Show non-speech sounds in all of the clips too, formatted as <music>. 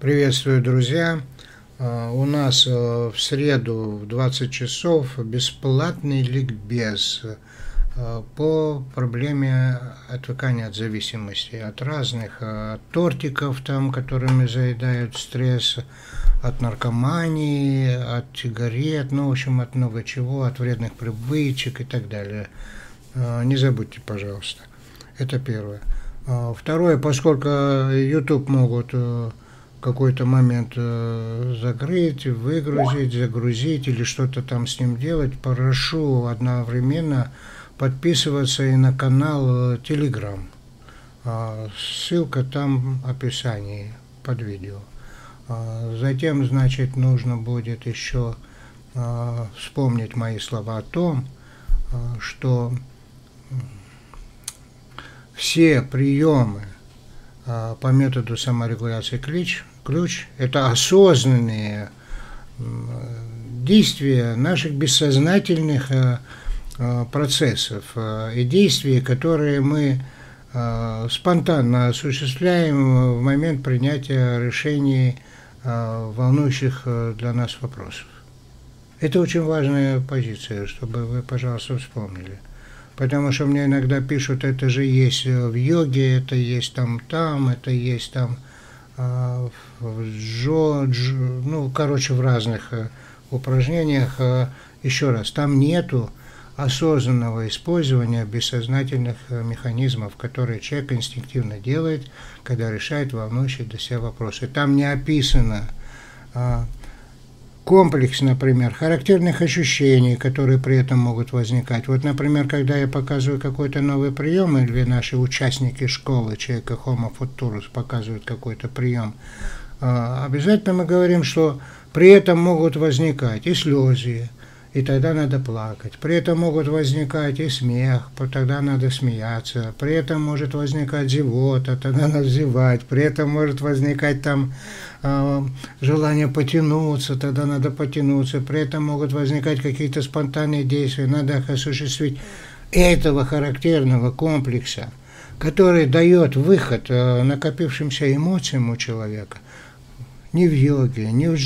Приветствую, друзья! А, у нас э, в среду в 20 часов бесплатный ликбез э, по проблеме отвыкания от зависимости, от разных э, от тортиков, там, которыми заедают стресс, от наркомании, от сигарет, ну, в общем, от много чего, от вредных привычек и так далее. Не забудьте, пожалуйста. Это первое. А, второе, поскольку YouTube могут какой-то момент э, закрыть, выгрузить, загрузить или что-то там с ним делать, прошу одновременно подписываться и на канал э, Telegram. А, ссылка там в описании под видео. А, затем, значит, нужно будет еще а, вспомнить мои слова о том, что все приемы по методу саморегуляции ключ ключ – это осознанные действия наших бессознательных э, э, процессов э, и действия, которые мы спонтанно осуществляем в момент принятия решений волнующих для нас вопросов. Это очень важная позиция, чтобы вы, пожалуйста, вспомнили. Потому что мне иногда пишут, это же есть в йоге, это есть там, там, это есть там а, джо, джо, ну, короче, в разных э, упражнениях. Э, еще раз, там нету осознанного использования бессознательных э, механизмов, которые человек инстинктивно делает, когда решает волнующие для себя вопросы. Там не описано а, комплекс, например, характерных ощущений, которые при этом могут возникать. Вот, например, когда я показываю какой-то новый прием, или наши участники школы человека Homo Futurus показывают какой-то прием, а, обязательно мы говорим, что при этом могут возникать и слезы, и тогда надо плакать. При этом могут возникать и смех, тогда надо смеяться. При этом может возникать зевота, тогда надо зевать. При этом может возникать там э, желание потянуться, тогда надо потянуться. При этом могут возникать какие-то спонтанные действия, надо их осуществить. Этого характерного комплекса, который дает выход э, накопившимся эмоциям у человека, ни в йоге, ни в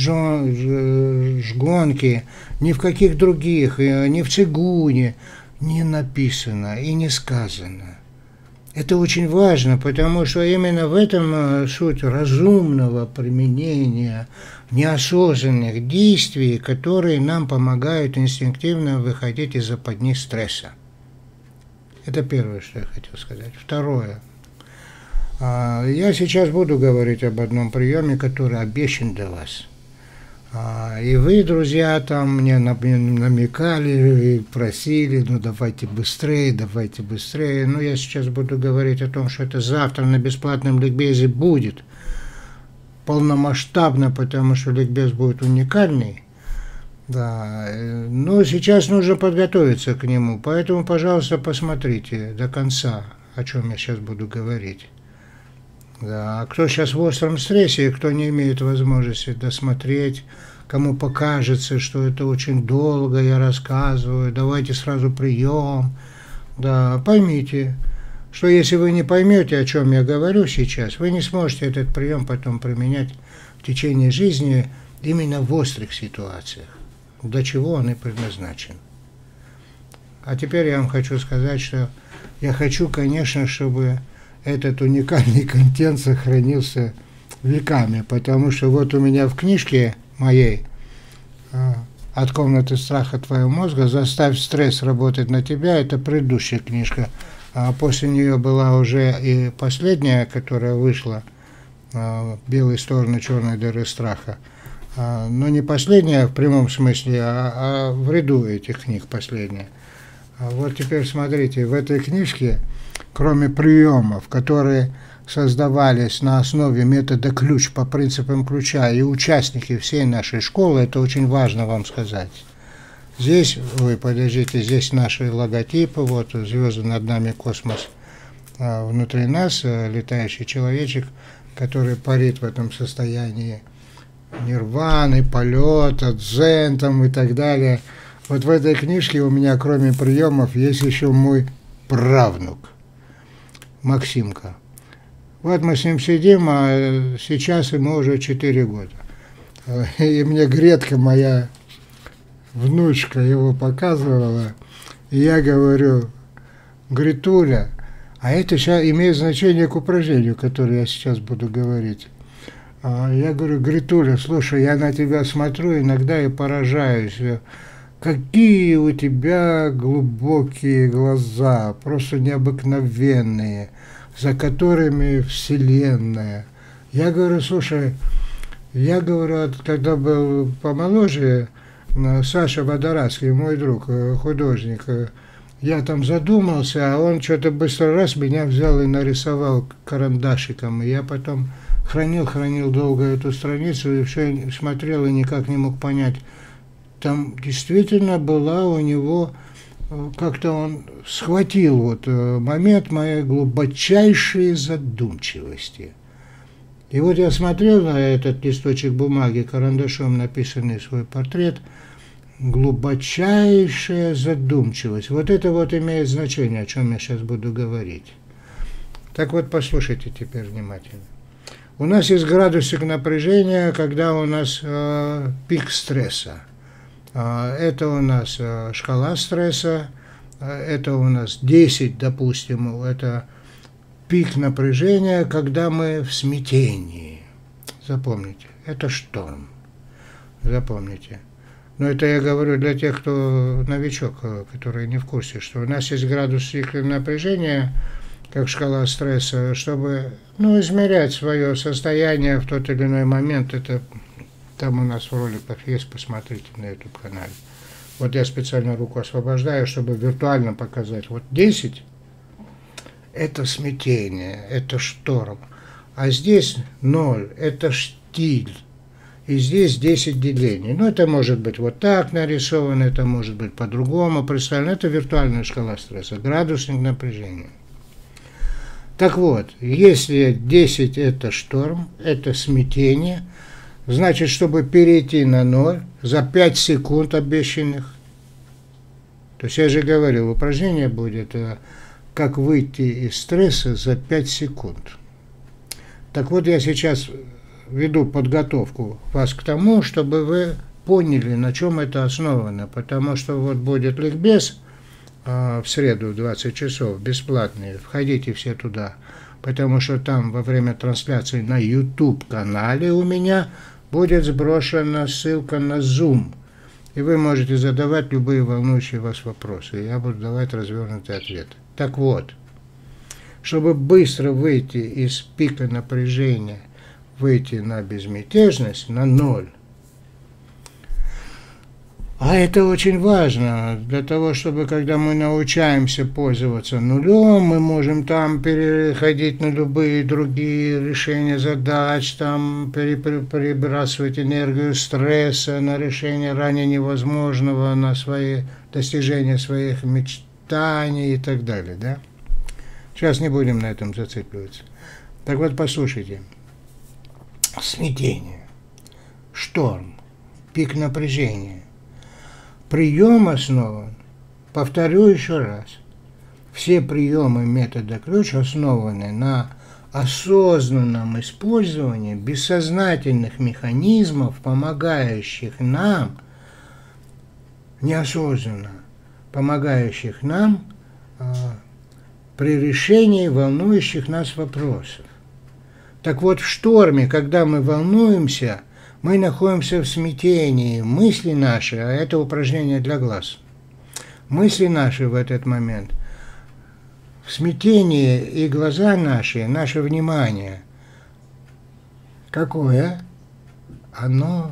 жгонке, ни в каких других, э, ни в цигуне не написано и не сказано. Это очень важно, потому что именно в этом э, суть разумного применения неосознанных действий, которые нам помогают инстинктивно выходить из западни стресса. Это первое, что я хотел сказать. Второе – я сейчас буду говорить об одном приеме, который обещан для вас. А, и вы, друзья, там мне намекали и просили, ну давайте быстрее, давайте быстрее. Но я сейчас буду говорить о том, что это завтра на бесплатном ликбезе будет. Полномасштабно, потому что ликбез будет уникальный. Да, но сейчас нужно подготовиться к нему. Поэтому, пожалуйста, посмотрите до конца, о чем я сейчас буду говорить. Да. А кто сейчас в остром стрессе, кто не имеет возможности досмотреть, кому покажется, что это очень долго я рассказываю, давайте сразу прием. Да, поймите, что если вы не поймете, о чем я говорю сейчас, вы не сможете этот прием потом применять в течение жизни именно в острых ситуациях, для чего он и предназначен. А теперь я вам хочу сказать, что я хочу, конечно, чтобы этот уникальный <laughs> контент сохранился веками, потому что вот у меня в книжке моей а, «От комнаты страха твоего мозга. Заставь стресс работать на тебя» это предыдущая книжка. А после нее была уже и последняя, которая вышла а, «Белые стороны черной дыры страха». Но не последняя в прямом смысле, а, а в ряду этих книг последняя. Вот теперь смотрите, в этой книжке кроме приемов, которые создавались на основе метода ключ по принципам ключа, и участники всей нашей школы, это очень важно вам сказать. Здесь, вы подождите, здесь наши логотипы, вот звезды над нами, космос а внутри нас, э, летающий человечек, который парит в этом состоянии нирваны, полета, дзен там и так далее. Вот в этой книжке у меня, кроме приемов, есть еще мой правнук. Максимка. Вот мы с ним сидим, а сейчас ему уже 4 года. И мне Гретка, моя внучка, его показывала. И я говорю, Гритуля, а это сейчас имеет значение к упражнению, которое я сейчас буду говорить. А я говорю, Гритуля, слушай, я на тебя смотрю, иногда и поражаюсь. Какие у тебя глубокие глаза, просто необыкновенные, за которыми вселенная. Я говорю, слушай, я говорю, когда был помоложе, Саша Водорадский, мой друг, э, художник, э, я там задумался, а он что-то быстро раз меня взял и нарисовал карандашиком. И я потом хранил, хранил долго эту страницу и все смотрел и никак не мог понять. Там действительно была у него, э, как-то он схватил вот момент моей глубочайшей задумчивости – и вот я смотрел на этот листочек бумаги, карандашом написанный свой портрет, глубочайшая задумчивость. Вот это вот имеет значение, о чем я сейчас буду говорить. Так вот, послушайте теперь внимательно. У нас есть градусик напряжения, когда у нас э, пик стресса. Э, это у нас э, шкала стресса, э, это у нас 10, допустим, это пик напряжения, когда мы в смятении. Запомните, это шторм. Запомните. Но это я говорю для тех, кто новичок, который не в курсе, что у нас есть градус напряжения, как шкала стресса, чтобы ну, измерять свое состояние в тот или иной момент. Это там у нас в роликах есть, посмотрите на YouTube канале. Вот я специально руку освобождаю, чтобы виртуально показать. Вот 10 это смятение, это шторм. А здесь ноль, это штиль. И здесь 10 делений. Ну, это может быть вот так нарисовано, это может быть по-другому представлено. Это виртуальная шкала стресса, градусник напряжения. Так вот, если 10 это шторм, это смятение, значит, чтобы перейти на ноль за 5 секунд обещанных, то есть я же говорил, упражнение будет э, как выйти из стресса за 5 секунд. Так вот, я сейчас веду подготовку вас к тому, чтобы вы поняли, на чем это основано, потому что вот будет ликбез э, в среду в 20 часов, бесплатный, входите все туда, потому что там во время трансляции на YouTube-канале у меня будет сброшена ссылка на Zoom, и вы можете задавать любые волнующие вас вопросы, и я буду давать развернутый ответ. Так вот, чтобы быстро выйти из пика напряжения, выйти на безмятежность, на ноль, а это очень важно для того, чтобы когда мы научаемся пользоваться нулем, мы можем там переходить на любые другие решения задач, там перебрасывать энергию стресса на решение ранее невозможного, на свои достижения своих мечт питание и так далее, да? Сейчас не будем на этом зацикливаться. Так вот, послушайте. Смятение, шторм, пик напряжения. Прием основан, повторю еще раз, все приемы метода ключ основаны на осознанном использовании бессознательных механизмов, помогающих нам неосознанно помогающих нам а, при решении волнующих нас вопросов. Так вот, в шторме, когда мы волнуемся, мы находимся в смятении, мысли наши, а это упражнение для глаз, мысли наши в этот момент, в смятении и глаза наши, наше внимание, какое? Оно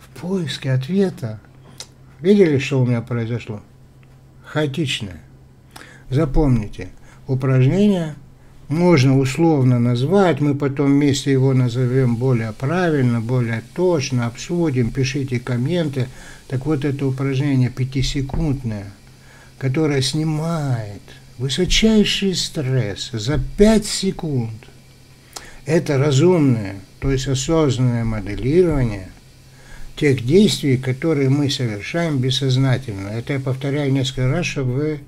в поиске ответа. Видели, что у меня произошло? хаотичное. Запомните, упражнение можно условно назвать, мы потом вместе его назовем более правильно, более точно, обсудим, пишите комменты. Так вот, это упражнение пятисекундное, которое снимает высочайший стресс за 5 секунд. Это разумное, то есть осознанное моделирование – тех действий, которые мы совершаем бессознательно. Это я повторяю несколько раз, чтобы вы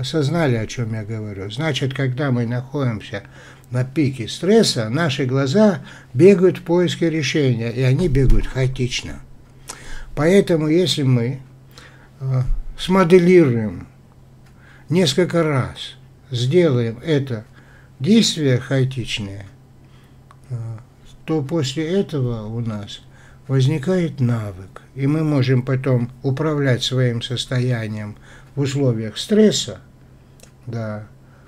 осознали, о чем я говорю. Значит, когда мы находимся на пике стресса, наши глаза бегают в поиске решения, и они бегают хаотично. Поэтому, если мы э, смоделируем несколько раз, сделаем это действие хаотичное, э, то после этого у нас возникает навык, и мы можем потом управлять своим состоянием в условиях стресса, да,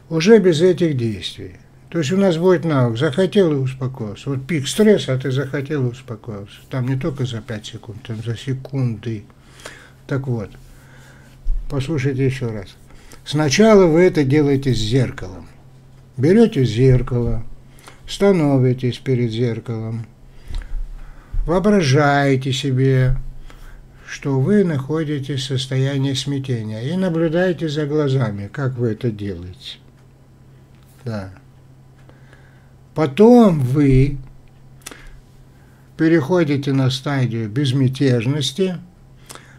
уже без этих действий. То есть у нас будет навык, захотел и успокоился. Вот пик стресса, а ты захотел и успокоился. Там не только за 5 секунд, там за секунды. Так вот, послушайте еще раз. Сначала вы это делаете с зеркалом. Берете зеркало, становитесь перед зеркалом, воображаете себе, что вы находитесь в состоянии смятения и наблюдаете за глазами, как вы это делаете. Да. Потом вы переходите на стадию безмятежности,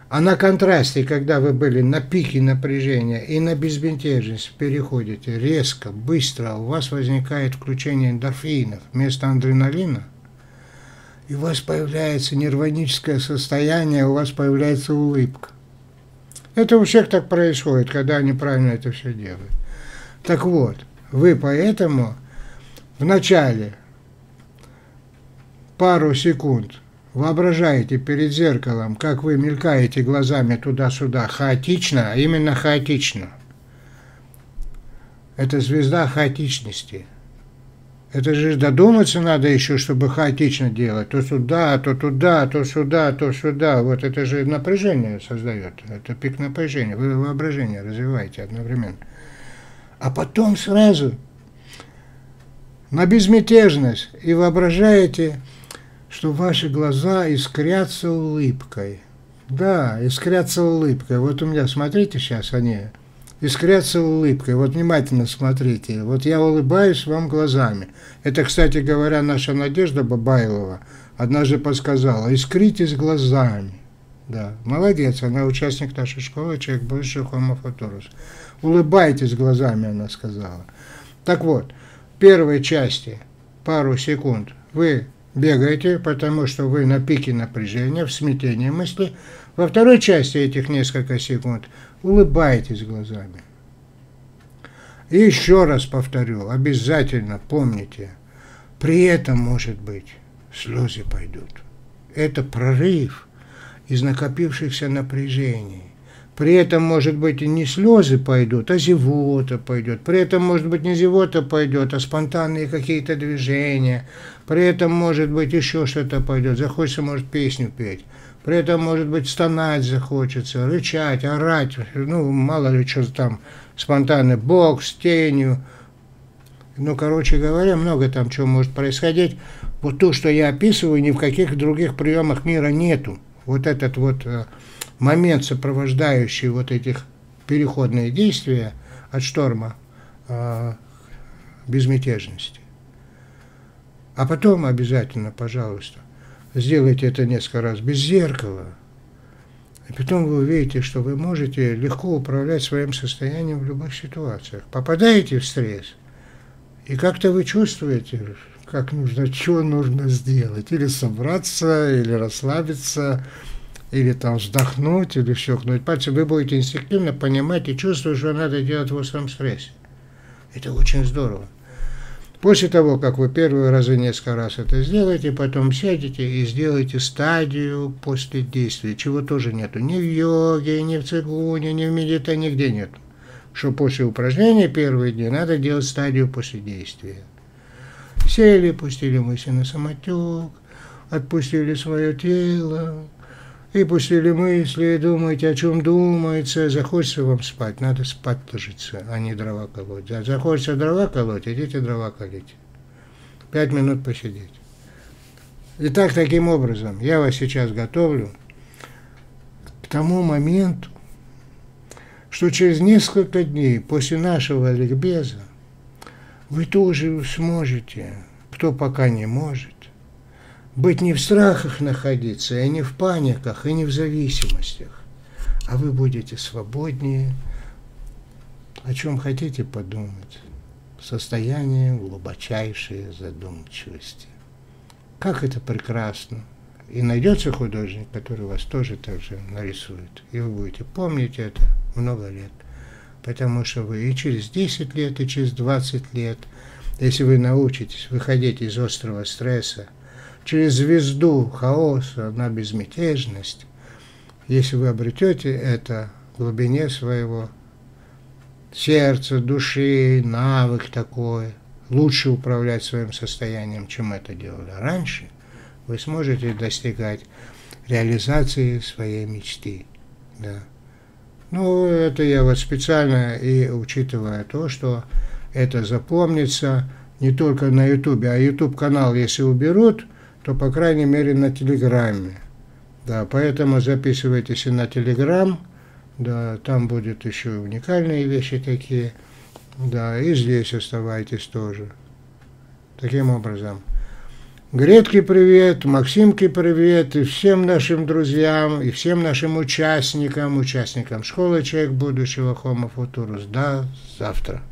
а на контрасте, когда вы были на пике напряжения и на безмятежность переходите резко, быстро, у вас возникает включение эндорфинов вместо адреналина, и у вас появляется нервоническое состояние, у вас появляется улыбка. Это у всех так происходит, когда они правильно это все делают. Так вот, вы поэтому вначале пару секунд воображаете перед зеркалом, как вы мелькаете глазами туда-сюда хаотично, а именно хаотично. Это звезда хаотичности. Это же додуматься надо еще, чтобы хаотично делать. То сюда, то туда, то сюда, то сюда. Вот это же напряжение создает. Это пик напряжения. Вы воображение развиваете одновременно. А потом сразу на безмятежность и воображаете, что ваши глаза искрятся улыбкой. Да, искрятся улыбкой. Вот у меня, смотрите сейчас, они искрятся улыбкой. Вот внимательно смотрите. Вот я улыбаюсь вам глазами. Это, кстати говоря, наша Надежда Бабайлова однажды подсказала. Искритесь глазами. Да, молодец, она участник нашей школы, человек бывший Homo Futurus. Улыбайтесь глазами, она сказала. Так вот, первой части, пару секунд, вы бегаете, потому что вы на пике напряжения, в смятении мысли. Во второй части этих несколько секунд улыбаетесь глазами. И еще раз повторю, обязательно помните, при этом, может быть, слезы пойдут. Это прорыв из накопившихся напряжений. При этом, может быть, и не слезы пойдут, а зевота пойдет. При этом, может быть, не зевота пойдет, а спонтанные какие-то движения. При этом, может быть, еще что-то пойдет. Захочется, может, песню петь. При этом, может быть, стонать захочется, рычать, орать. Ну, мало ли что там спонтанный бокс, тенью. Ну, короче говоря, много там чего может происходить. Вот то, что я описываю, ни в каких других приемах мира нету. Вот этот вот э, момент, сопровождающий вот этих переходные действия от шторма э, безмятежности. А потом обязательно, пожалуйста, сделайте это несколько раз без зеркала. И потом вы увидите, что вы можете легко управлять своим состоянием в любых ситуациях. Попадаете в стресс, и как-то вы чувствуете, как нужно, что нужно сделать. Или собраться, или расслабиться, или там вздохнуть, или щелкнуть пальцем, вы будете инстинктивно понимать и чувствовать, что надо делать в остром стрессе. Это очень здорово. После того, как вы первые разы несколько раз это сделаете, потом сядете и сделаете стадию после действия, чего тоже нету. Ни в йоге, ни в цигуне, ни в медитации, нигде нет. Что после упражнения первые дни надо делать стадию после действия. Сели, пустили мысли на самотек, отпустили свое тело, и пустили мысли, думаете, о чем думается, захочется вам спать, надо спать ложиться, а не дрова колоть. Захочется дрова колоть, идите дрова колите. Пять минут посидеть. Итак, таким образом, я вас сейчас готовлю к тому моменту, что через несколько дней после нашего ликбеза вы тоже сможете, кто пока не может, быть не в страхах находиться, и не в паниках, и не в зависимостях, а вы будете свободнее, о чем хотите подумать, состояние глубочайшей задумчивости. Как это прекрасно! И найдется художник, который вас тоже так же нарисует. И вы будете помнить это много лет. Потому что вы и через 10 лет, и через 20 лет, если вы научитесь выходить из острого стресса, через звезду хаоса на безмятежность, если вы обретете это в глубине своего сердца, души, навык такой, лучше управлять своим состоянием, чем это делали раньше, вы сможете достигать реализации своей мечты. Да. Ну, это я вот специально и учитывая то, что это запомнится не только на Ютубе, а YouTube канал, если уберут, то, по крайней мере, на Телеграме. Да, поэтому записывайтесь и на Телеграм, да, там будут еще уникальные вещи такие, да, и здесь оставайтесь тоже. Таким образом. Гретке привет, Максимке привет, и всем нашим друзьям, и всем нашим участникам, участникам школы «Человек будущего» Homo Futurus. До завтра.